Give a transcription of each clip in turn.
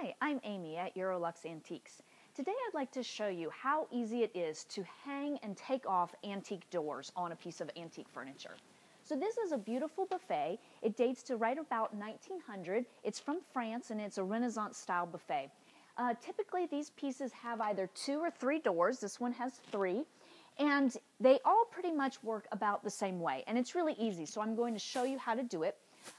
Hi, I'm Amy at Eurolux Antiques. Today I'd like to show you how easy it is to hang and take off antique doors on a piece of antique furniture. So this is a beautiful buffet. It dates to right about 1900. It's from France and it's a Renaissance style buffet. Uh, typically these pieces have either two or three doors. This one has three. And they all pretty much work about the same way. And it's really easy. So I'm going to show you how to do it.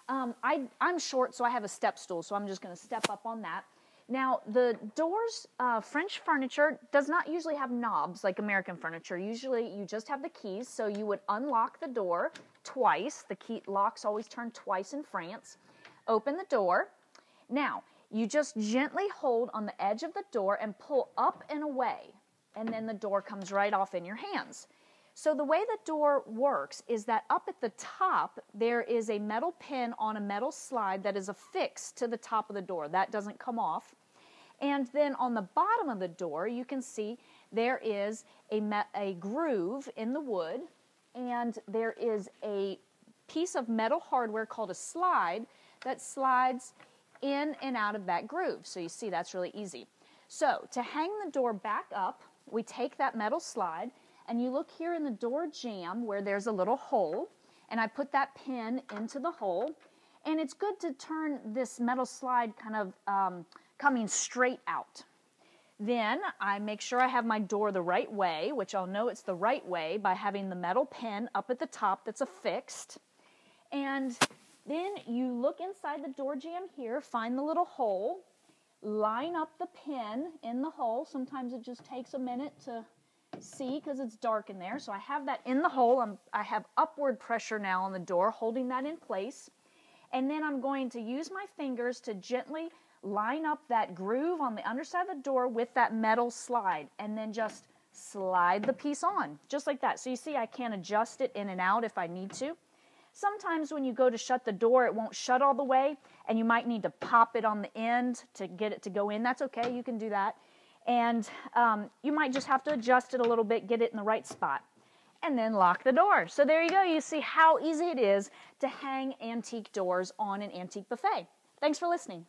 Um, I, I'm short, so I have a step stool, so I'm just going to step up on that. Now, the doors, uh, French furniture does not usually have knobs like American furniture. Usually you just have the keys, so you would unlock the door twice. The key locks always turn twice in France. Open the door. Now, you just gently hold on the edge of the door and pull up and away, and then the door comes right off in your hands. So the way the door works is that up at the top, there is a metal pin on a metal slide that is affixed to the top of the door. That doesn't come off. And then on the bottom of the door, you can see there is a, a groove in the wood, and there is a piece of metal hardware called a slide that slides in and out of that groove. So you see that's really easy. So to hang the door back up, we take that metal slide and you look here in the door jamb where there's a little hole, and I put that pin into the hole. And it's good to turn this metal slide kind of um, coming straight out. Then I make sure I have my door the right way, which I'll know it's the right way by having the metal pin up at the top that's affixed. And then you look inside the door jamb here, find the little hole, line up the pin in the hole. Sometimes it just takes a minute to see because it's dark in there. So I have that in the hole. I'm, I have upward pressure now on the door, holding that in place. And then I'm going to use my fingers to gently line up that groove on the underside of the door with that metal slide and then just slide the piece on, just like that. So you see I can adjust it in and out if I need to. Sometimes when you go to shut the door, it won't shut all the way, and you might need to pop it on the end to get it to go in. That's okay, you can do that and um, you might just have to adjust it a little bit, get it in the right spot, and then lock the door. So there you go. You see how easy it is to hang antique doors on an antique buffet. Thanks for listening.